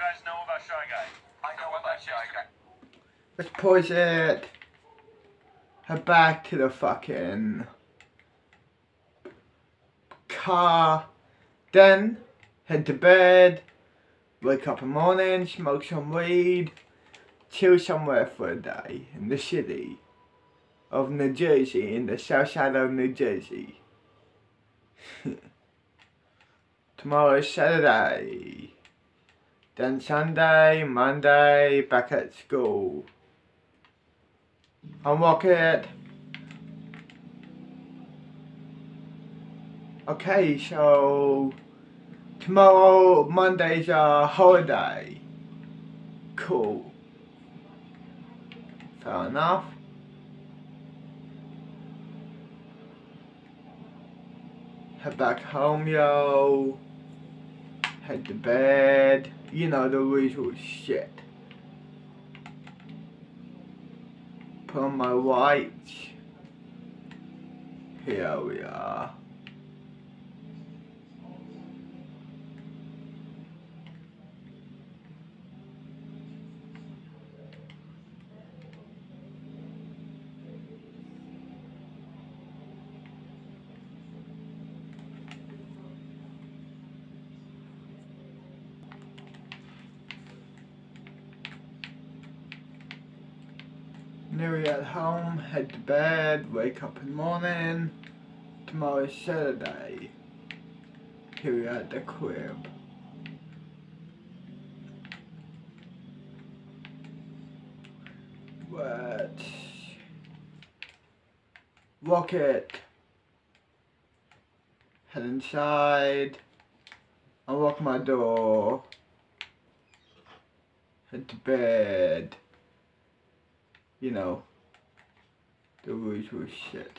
guys know about Shy Guy? I know about Shy Guy. Let's pause it. Head back to the fucking car. Then head to bed. Wake up in the morning, smoke some weed, chill somewhere for a day in the city of New Jersey, in the south side of New Jersey. Tomorrow is Saturday. Then Sunday, Monday, back at school. Unlock it. Okay, so tomorrow, Monday's a holiday. Cool. Fair enough. Head back home, yo. Head to bed. You know the usual shit. Put on my whites. Here we are. Nearly at home, head to bed, wake up in the morning. Tomorrow is Saturday. Here we are at the crib. What? Rocket. Head inside. Unlock my door. Head to bed you know, the rules were shit.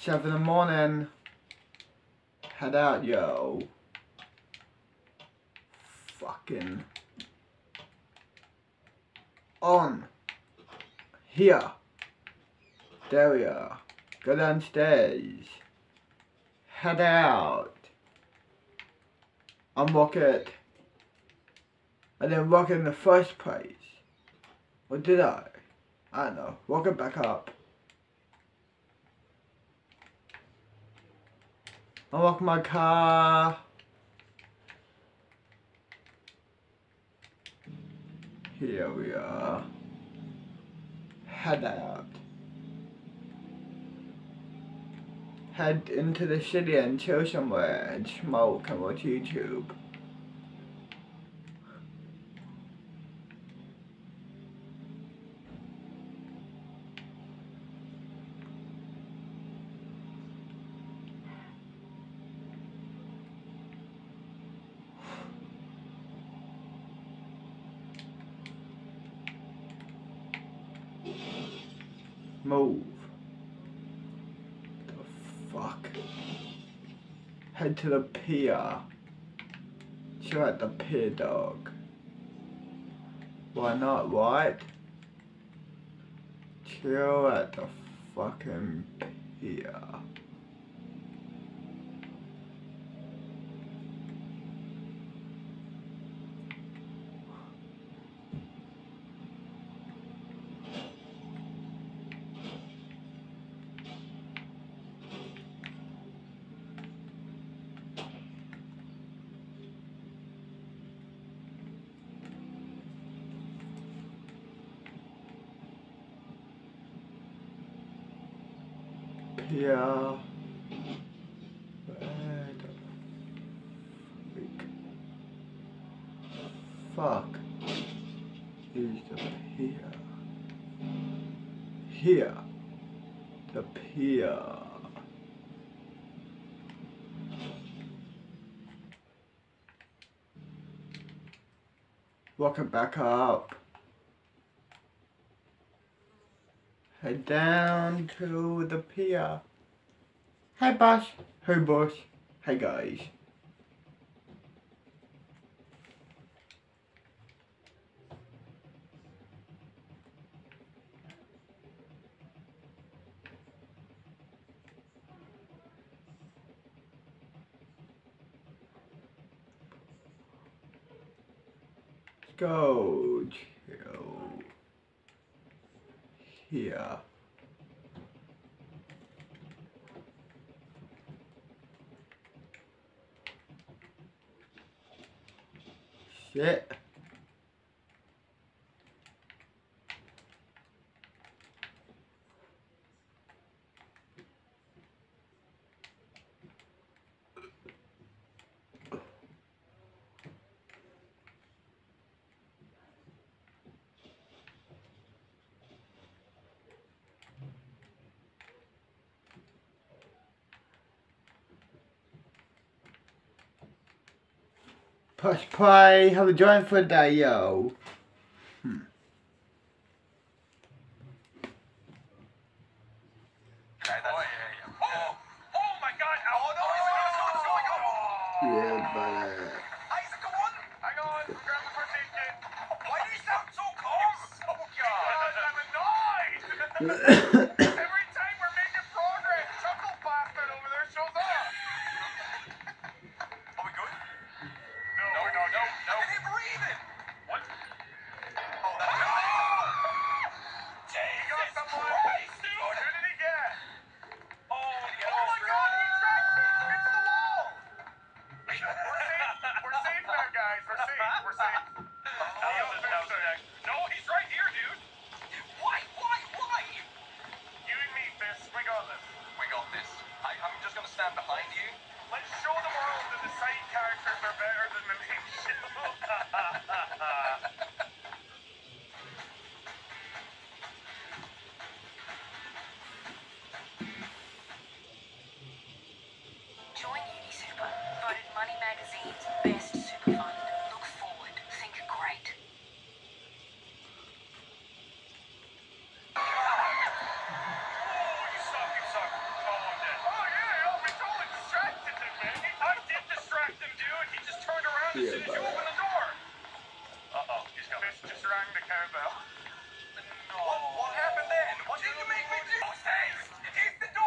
Seven in the morning, head out, yo. Fucking on here. There we are. Go downstairs. Head out. Unlock it. I didn't lock it in the first place. Or did I? I don't know. Lock it back up. Unlock my car. Here we are. Head out. Head into the city and chill somewhere and smoke and watch YouTube. To the pier. Chill at the pier, dog. Why not, right? Chill at the fucking pier. Freak? Fuck. Is the pier. Here. The pier. Walk it back up. head down to the pier. Hey boss, hey boss, hey guys. Let's go here. Shit. let's play. Have a joint for day yo.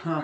Huh.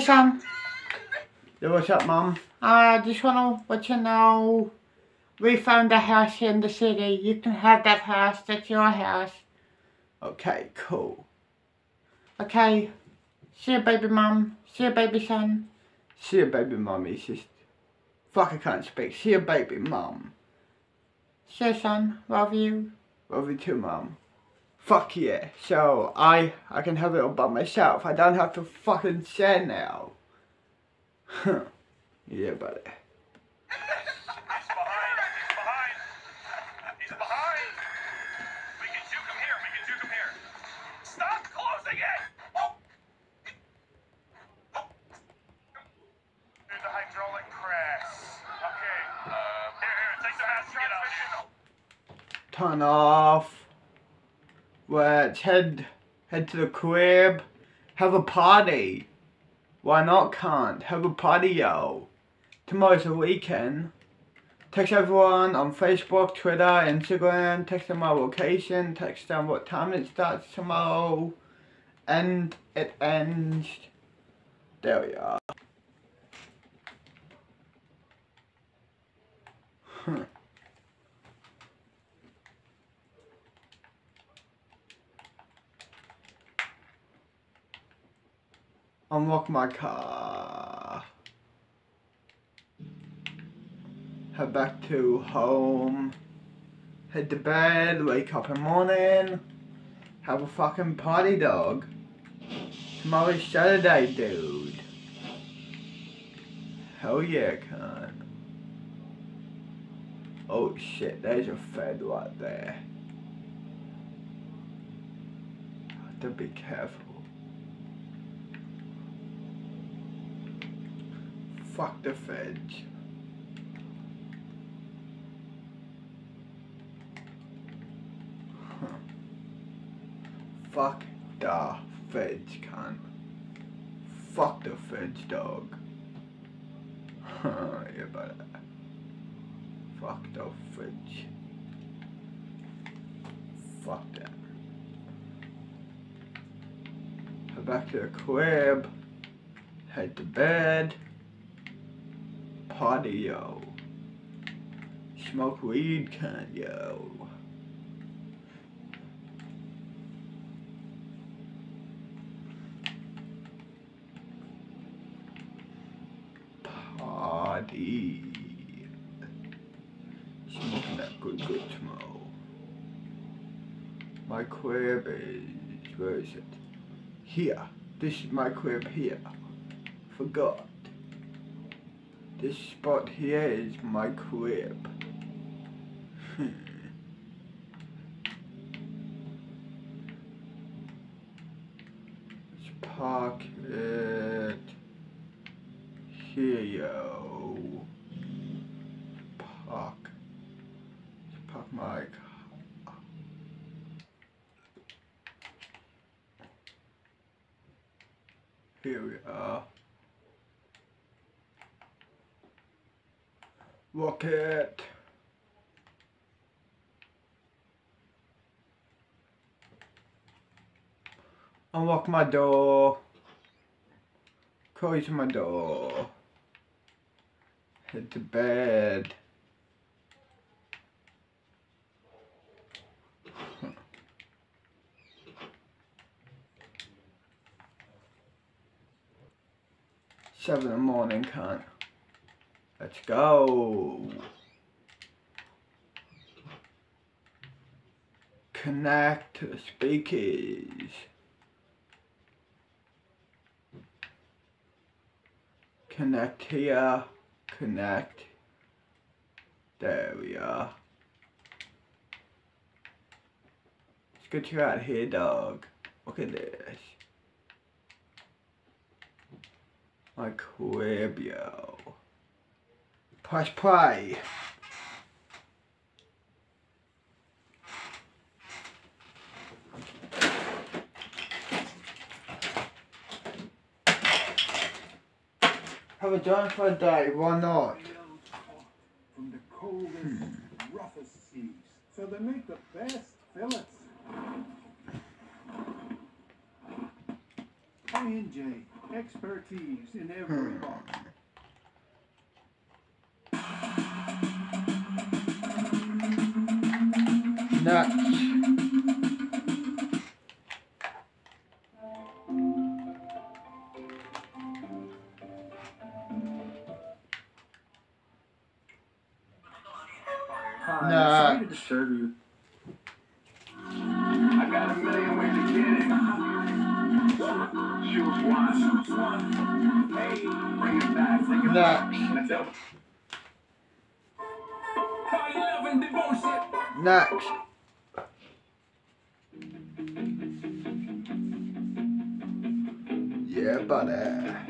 Jason. Yeah, what's up, Mum? I uh, just want to let you know we found a house in the city. You can have that house. That's your house. Okay, cool. Okay. See you, baby mum. See you, baby son. See you, baby mum. It's just... Fuck, I can't speak. See you, baby mum. See you, son. Love you. Love you too, mum. Fuck yeah. So I I can have it all by myself. I don't have to fucking share now. Huh. yeah buddy. He's behind. He's behind. He's behind. We can juke him here. We can juke him here. Stop closing it. Here's the hydraulic press. Okay. Uh, Here, here. Take the mask and get out. Here. Turn off. Let's head head to the crib. Have a party. Why not can't? Have a party yo. Tomorrow's the weekend. Text everyone on Facebook, Twitter, Instagram, text them my location, text them what time it starts tomorrow. And it ends. There we are. Huh. Unlock my car. Head back to home. Head to bed, wake up in the morning. Have a fucking party dog. Tomorrow's Saturday, dude. Hell yeah, cunt. Oh shit, there's a Fed right there. Have to be careful. Fuck the. Huh. Fuck the feds, cunt. Fuck the feds, dog. yeah, but uh, fuck the feds. Fuck them. Head back to the crib. Head to bed party, yo. Smoke weed, can yo. Party. Smoking that good, good smoke. My crib is, where is it? Here. This is my crib here. Forgot. This spot here is my crib. Let's park it here, yo. Park. Let's park my car. Here we are. Rocket. Unlock my door. Close my door. Head to bed. Seven in the morning, cunt. Let's go. Connect to the speakers. Connect here. Connect. There we are. Let's get you out here, dog. Look at this. My crib, yo. Press play. Have a giant for a day, why not? from the coldest, roughest seas. So they make the best fillets. I&J, expertise in every hmm. box. Nuts. serve you. I got a million ways to get it. Choose one. Choose one. Hey, bring it back. Bring it back. Next. Next. Yeah, buddy.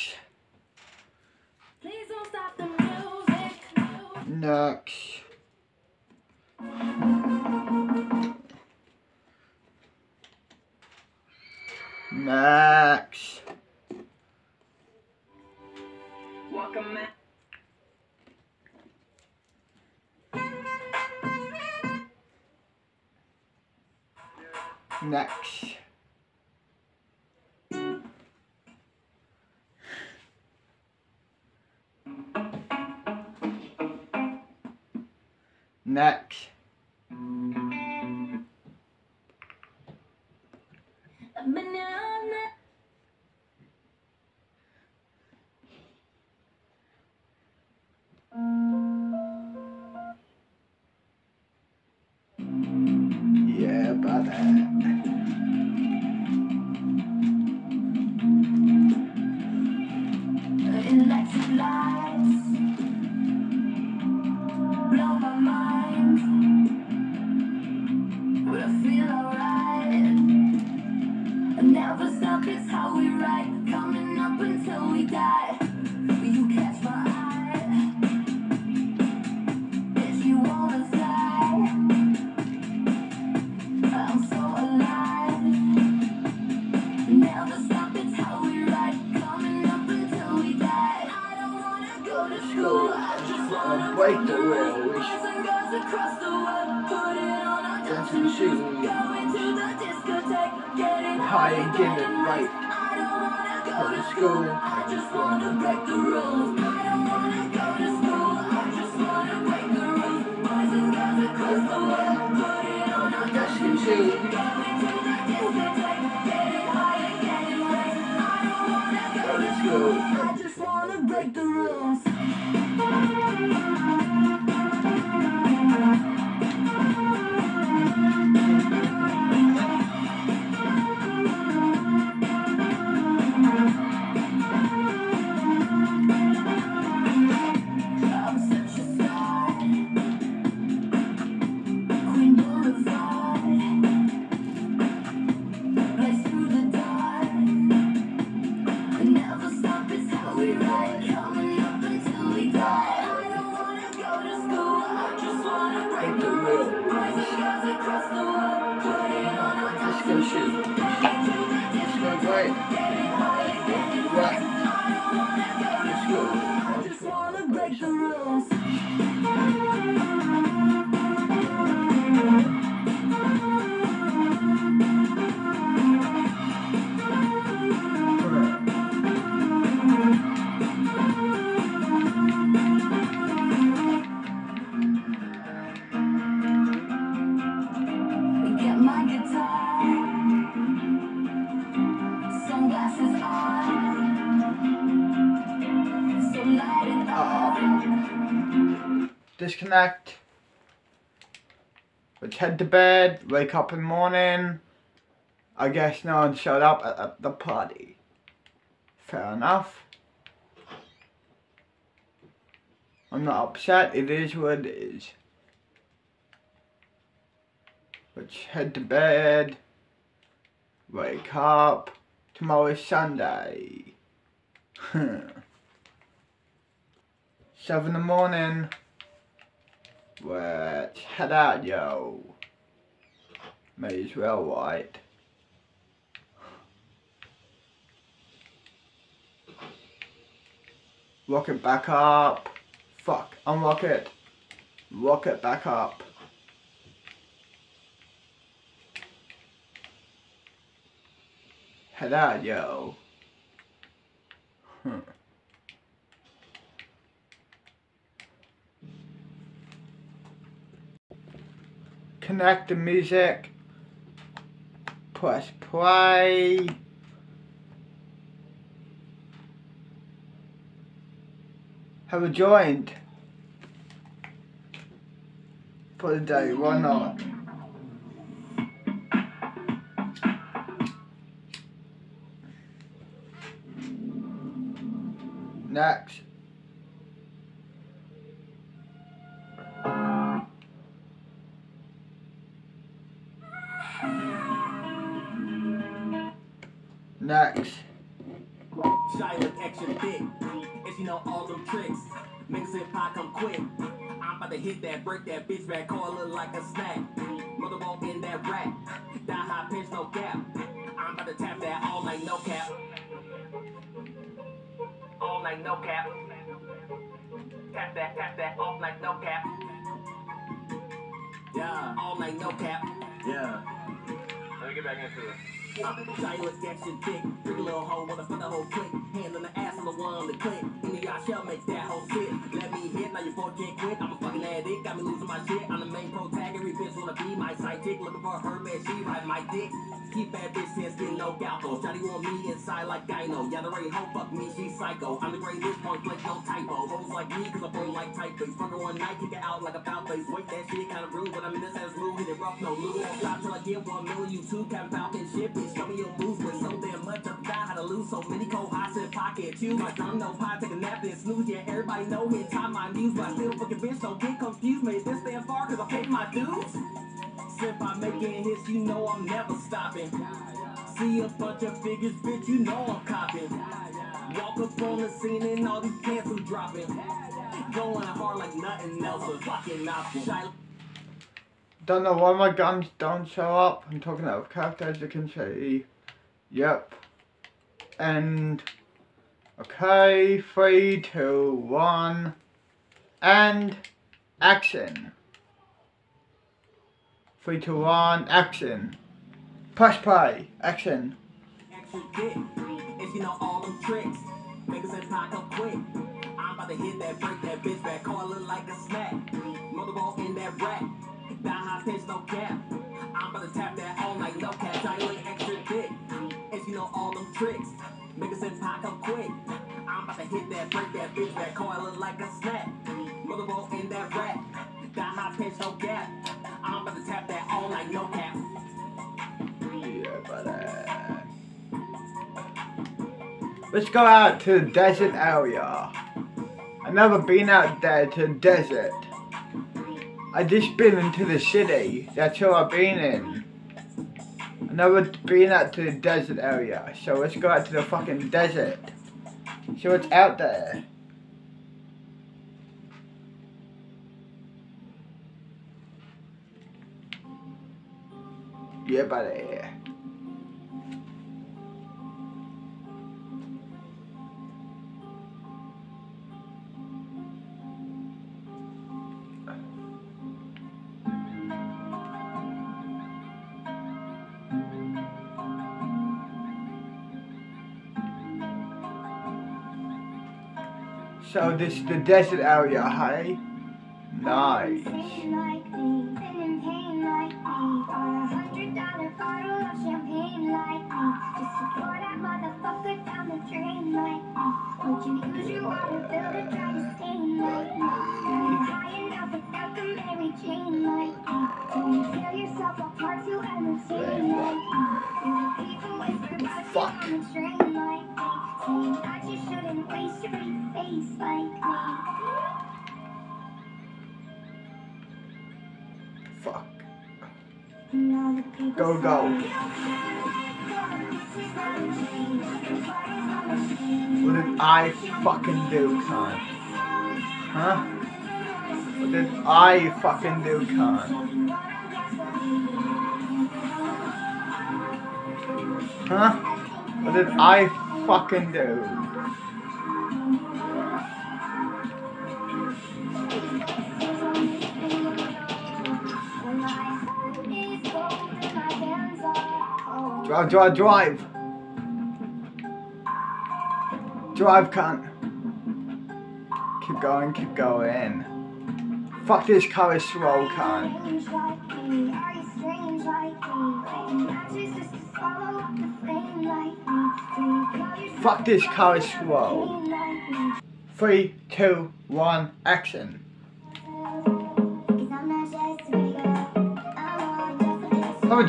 head to bed. Wake up in the morning. I guess no one showed up at, the party. Fair enough. I'm not upset. It is what it is. Let's head to bed. Wake up. Tomorrow is Sunday. Seven in the morning. Let's head out, yo. May as well, right? Lock it back up. Fuck, unlock it. Lock it back up. Head out, yo. Huh. Connect the music. Press play. Have a joint for the day, why not? Next. Next. Shiloh action big. And she know all them tricks. Mix it pie come quick. I'm about to hit that, break that bitch back, call it like a snack. Motherfucker in that rack. Die high pitch, no gap. I'm about to tap that all night, no cap. All night, no cap. Tap that, tap that, all night, no cap. Yeah, all night, no cap. Yeah. Let me get back into it. Silent action dick. Big little hoe, wanna fuck the whole clique. Hand on the ass on the one on the click. Any of y'all shall make that whole sit. Let me hit, now your boy can't quit. I'm a fucking addict, got me losing my shit. I'm the main protagonist. Bitch wanna be my sidekick. For her man, she ride my dick. Keep bad bitch ten skin, no galco. Shotty want me inside like Gyno. Yeah, the Ray hoe fuck me, she psycho. I'm the greatest point blank, no typo. Hoes like me, cause I'm born like typeface. Fuck her one night, kick it out like a foul face. Wait, that shit kinda rude, but I'm in this ass rude. Hit it rough, no. Won't stop till I get one million. You two cap falcon shit, bitch. Show me your moves with so damn much. I forgot how to lose so many cold hots in pocket. Chew my tongue, no pie, take a nap, then snooze. Yeah, everybody know me. Time my news, but I still fucking bitch. Don't get confused. Made this stand far, cause I paid my dues. Sip by making hits, you know I'm never stopping. See a bunch of figures, bitch, you know I'm copping. Walk up on the scene and all these cancels dropping. Going hard like nothing else, a fucking option. Don't know why my guns don't show up. I'm talking out of character as you can see. Yep. And okay, three, two, one, and action. Three, two, one, action. Push play, action. And you know all them tricks. Niggas and pack up quick. I'm about to hit that break that bitch back. Call it like a snack. Motorball in that rack. Down high pitch, no cap. I'm about to tap that all night, no cap. Giant extra dick. And you know all them tricks. Niggas and pack up quick. I'm about to hit that break that bitch back. Call it like a snack. Motorball in that rack. Down high pitch, no gap. I'm about to tap that all night, no cap. Yeah. Let's go out to the desert area. I've never been out there to the desert. I just been into the city. That's all I've been in. I've never been out to the desert area. So let's go out to the fucking desert. See what's out there. So this is the desert area, hey? Nice. Me. Fuck. Go, go. What did I fucking do, cunt? Huh? What did I fucking do, cunt? Huh? What did I fucking do? Drive, drive, drive. Drive, cunt. Keep going, keep going. Fuck this car is slow, cunt. Fuck this car is slow. Three, two, one, action. Have a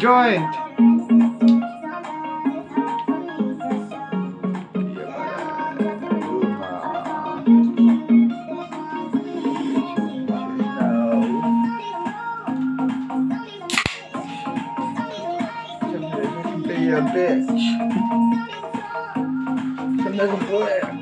a bitch. Some little boy.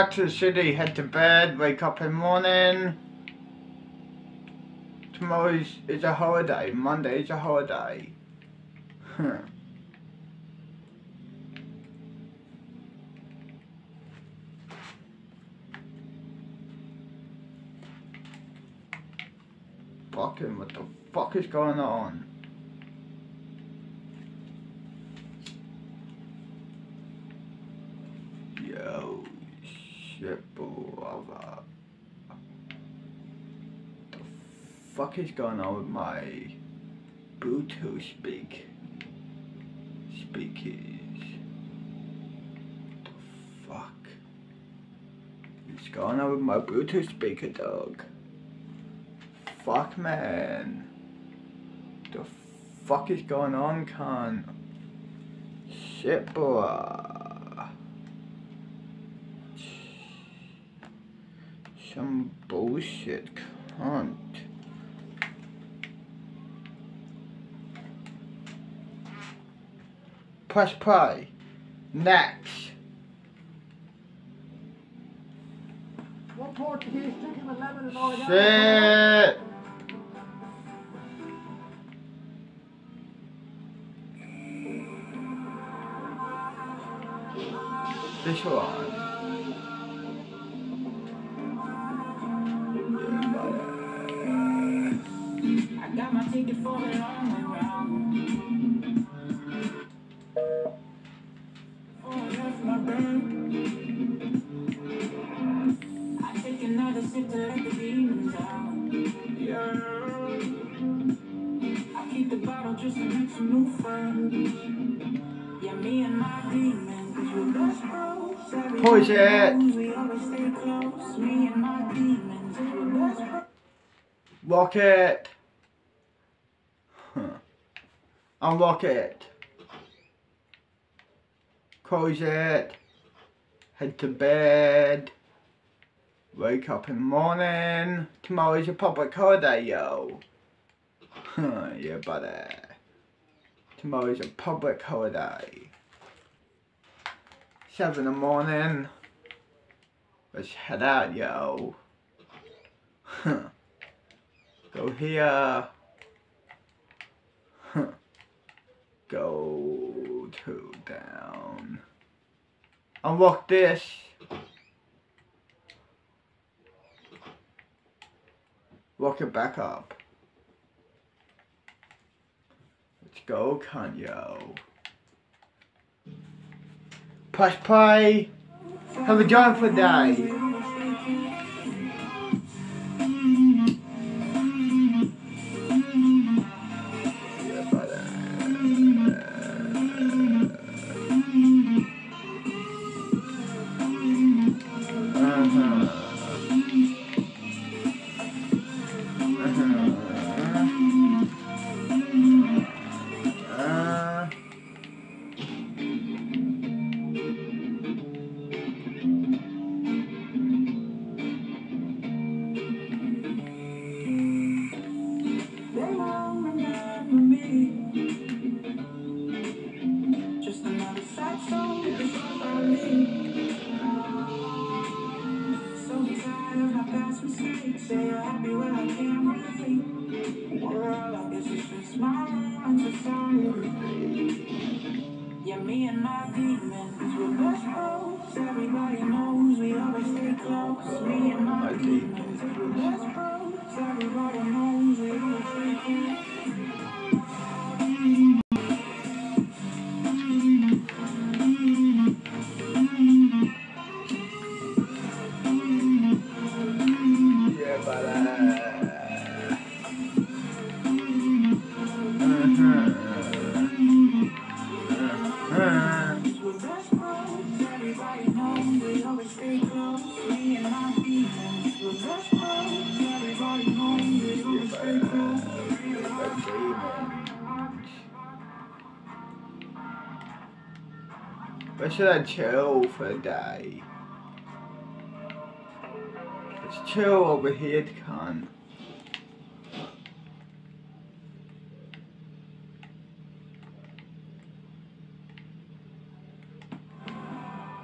Back to the city, head to bed, wake up in morning. Tomorrow is, is a holiday, Monday is a holiday. Huh. Fucking what the fuck is going on? Yo. The fuck is going on with my Bluetooth speak? Speakers. The fuck? What's going on with my Bluetooth speaker, dog? Fuck, man. The fuck is going on, con? Shit, boy. Some bullshit, cunt. Press play. Next. One Portuguese chicken with lemon and oregano. Shit. This best bros. Lock it. Huh. Unlock it. Close it. Head to bed. Wake up in the morning. Tomorrow's a public holiday, yo. Huh, yeah, buddy. Tomorrow's a public holiday. Seven in the morning. Let's head out, yo. Go here. Go to down. Unlock this. Lock it back up. Let's go, Kanyo. Press play. Have a joyful day. should I chill for a day? Let's chill over here, cunt.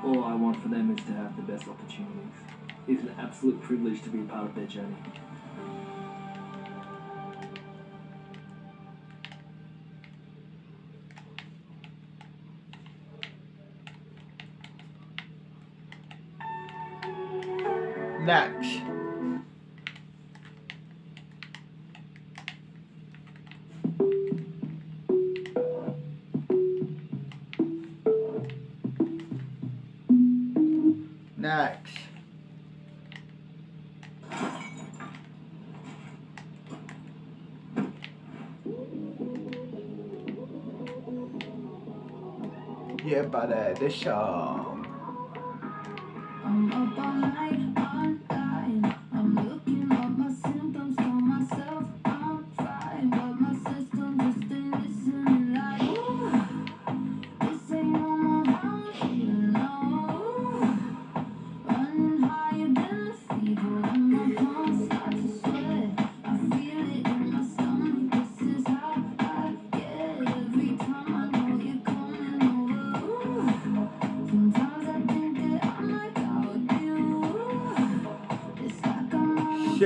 All I want for them is to have the best opportunities. It's an absolute privilege to be part of their journey. Buddy, this song.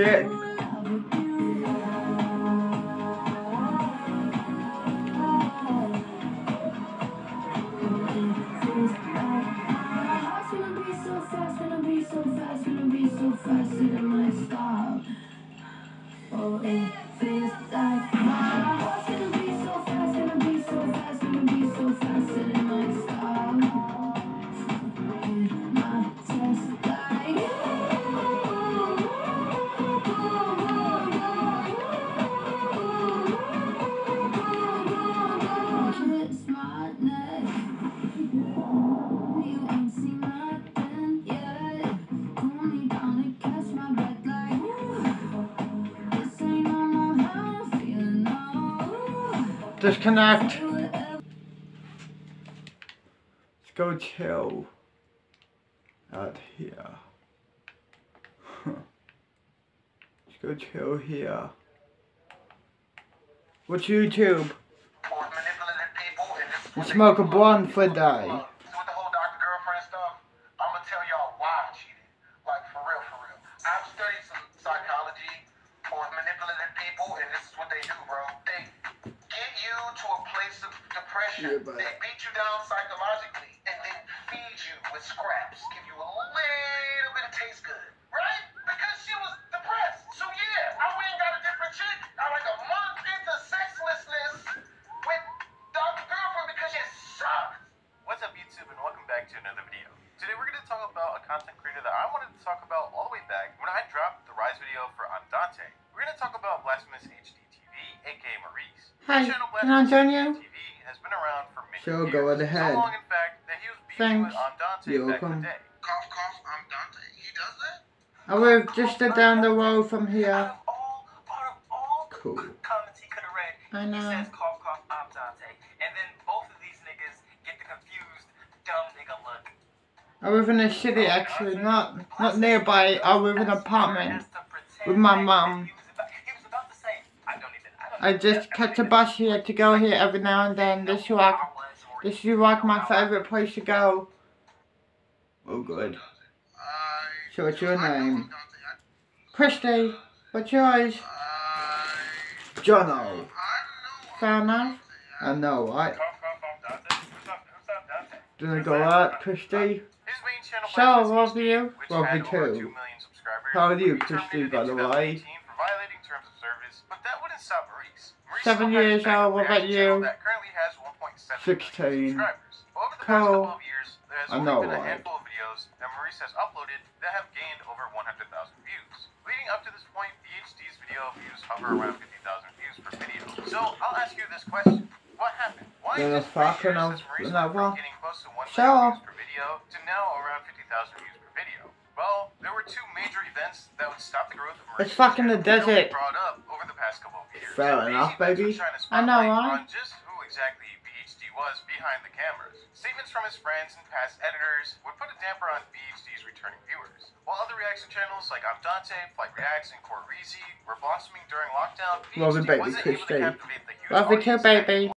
Shit. Disconnect. Let's go chill out here. Let's go chill here. What's YouTube? Or manipulative people, and this is You smoke a blunt for a day. Thanks. You're back in welcome. the day. Cough, cough, I'm Dante. He does that? I live just down the road from here. Out of all, out of all the Cool. comments he could have read, I he know. says cough cough I'm Dante. And then both of these niggas get the confused dumb nigga look. I live in a city oh, actually, not not nearby. I live in an apartment. with my mom. He was about, he was about to say, I don't even, I don't I even- just catch a bus here to go here every now and then. This is like this is like my favorite place to go. Oh good. So what's your name? him, Christy, what's yours? I, Jono. I know. Fair enough. I know, right? Cough, cough, I'm Dante. Who's up, who's up, Dante? Didn't go out, Christy. His main channel So, Blasphemous love you. which Love had you too. 2 million subscribers, How are you, was Christy, by the way? 2018 For violating terms of service, but that wouldn't stop Maurice. Maurice Seven years a old, what about you? That currently has 1.7 16. million subscribers. Over the past Cool. Couple of years, there has I only been a handful of videos that Maurice has uploaded that have gained over 100,000 views. Leading up to this point, BHD's video views hover around 50,000 views per video. So I'll ask you this question: What happened? Why is this years since Maurice another went from getting close to 1 million views per video to now around 50,000 views per video? Well, there were two major events that would stop the growth of Maurice's It's fucking the channel that we desert. Brought up over the past couple of years. Fair enough, baby. were trying to I know, right? Just who exactly was behind the cameras. Statements from his friends and past editors would put a damper on BHD's returning viewers. While other reaction channels like Dante, Flight Reacts, and Core Reezy were blossoming during lockdown, Love BHD baby, wasn't able to captivate the huge Love baby.